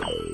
Bye.